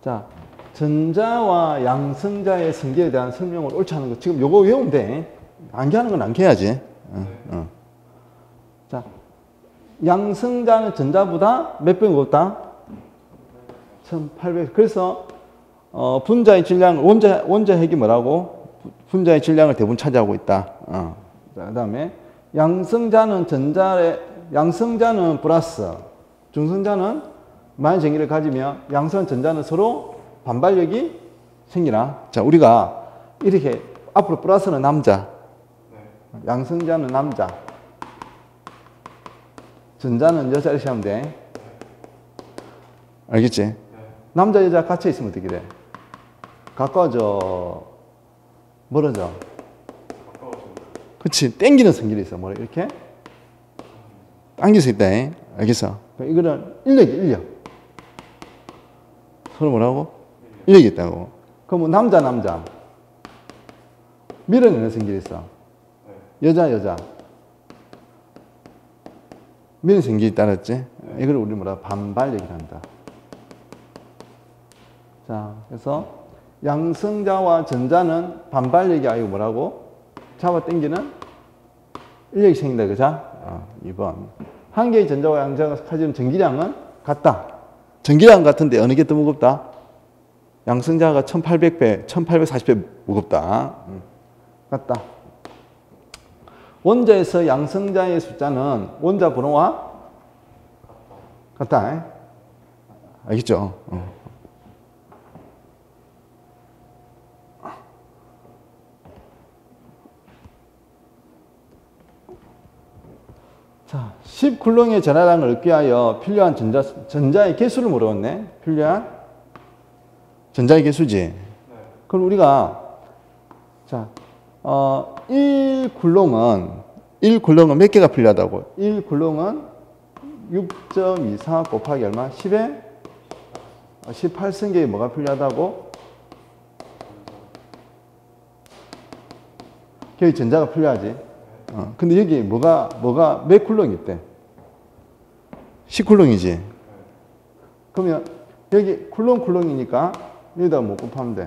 자, 전자와 양성자의 성질에 대한 설명을 옳지 않은 거 지금 요거 외우면 돼. 암기하는 건 암기해야지. 어, 어. 자, 양성자는 전자보다 몇 배 무겁다? 1800. 그래서 어, 분자의 질량, 원자, 원자 핵이 뭐라고? 부- 분자의 질량을 대부분 차지하고 있다. 어. 그 다음에 양성자는 전자의, 양성자는 플러스, 중성자는 마이너스 전기를 가지며 양성 전자는 서로 반발력이 생기나? 자, 우리가 이렇게 앞으로 플러스는 남자, 양성자는 남자, 전자는 여자 이렇게 하면 돼. 알겠지? 남자 여자 갇혀 있으면 어떻게 돼? 가까워져, 멀어져. 그렇지. 땡기는 성질이 있어. 뭐라 이렇게 당길 수 있다. 잉? 알겠어? 그럼 이거는 인력이 인력. 서로 뭐라고? 인력이 있다고. 그럼 남자 남자 밀어내는 성질이 있어. 여자 여자 밀어내는 성질이 따랐지? 이걸 우리 뭐라 반발력이라 한다. 자, 그래서 양성자와 전자는 반발력이 아니고 뭐라고? 잡아 당기는 인력이 생긴다, 그죠? 어, 2번. 한 개의 전자와 양자가 가지는 전기량은 같다. 전기량 같은데 어느 게 더 무겁다? 양성자가 1800배, 1840배 무겁다. 음, 같다. 원자에서 양성자의 숫자는 원자 번호와 같다. 알겠죠? 자, 10쿨롱의 전하량을 얻기 위하여 필요한 전자, 전자의 개수를 물어봤네. 필요한 전자의 개수지. 그럼 우리가, 자, 어, 1쿨롱은, 1쿨롱은 몇 개가 필요하다고? 1쿨롱은 6.24 곱하기 얼마? 10에 18승계에 뭐가 필요하다고? 여기 전자가 필요하지. 어, 근데 여기 뭐가, 뭐가 몇 쿨롱이 있대? 10쿨롱이지. 그러면 여기 쿨롱 쿨롱이니까 여기다가 뭐 곱하면 돼?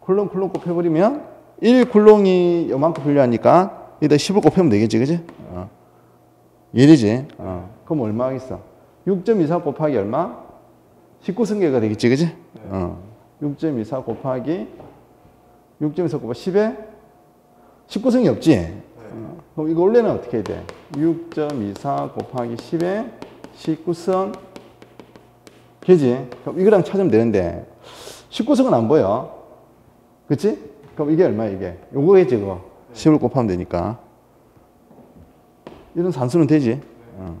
쿨롱 쿨롱 곱해버리면 1 쿨롱이 요만큼 필요하니까 여기다 10을 곱하면 되겠지, 그지? 어. 이해되지? 어. 그럼 얼마 하겠어? 6.24 곱하기 얼마? 19승계가 되겠지, 그지? 어. 6.24 곱하기 6.24 곱하기 10에 19승이 없지? 어, 그럼 이거 원래는 어떻게 해야 돼? 6.24 곱하기 10에 19승 그지? 그럼 이거랑 찾으면 되는데 19승은 안 보여 그치? 그럼 이게 얼마야 이게? 요거겠지 그거 10을 곱하면 되니까 이런 산수는 되지? 어.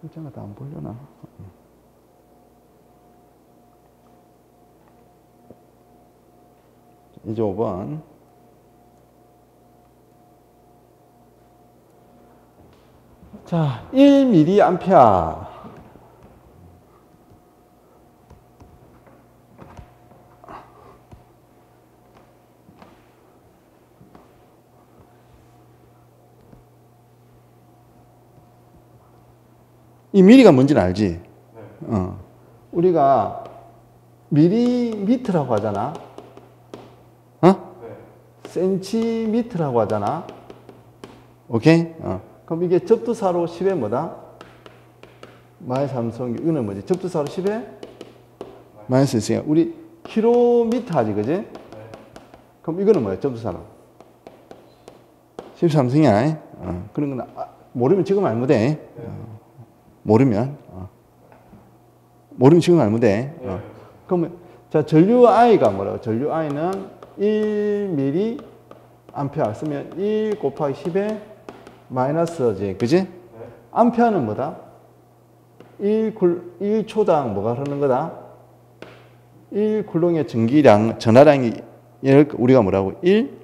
글자가 다 안 보려나? 이제 5번 자, 1mA. 이 미리가 뭔지는 알지? 어. 우리가 미리미터라고 하잖아. 어? 센티미터라고 하잖아. 오케이? 어. 그럼 이게 접두사로 10에 뭐다? 마이너스 삼성 이거는 뭐지? 접두사로 10에 마이너스 있으니까 우리 킬로미터 하지 그지? 그럼 이거는 뭐야? 접두사로 13승이야 어. 그런 건 아, 모르면 지금 알면 돼 어. 모르면 어. 모르면 지금 알면 돼 어. 그러면 자 전류 I가 뭐라고? 전류 I는 1mA 암페어 쓰면 1 곱하기 10에 마이너스지, 그지? 암페어는 뭐다? 1, 쿨, 1초당 뭐가 흐르는 거다? 1쿨롱의 전기량, 전하량이 우리가 뭐라고? 1?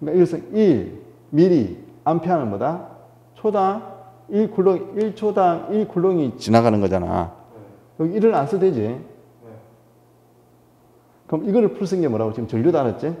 그러니까 이것은 1 미리 암페어는 뭐다? 초당 1쿨롱, 1초당 1쿨롱이 지나가는 거잖아. 여기 1을 안 써도 되지? 그럼 이거를 풀 쓴 게 뭐라고? 지금 전류도 알았지?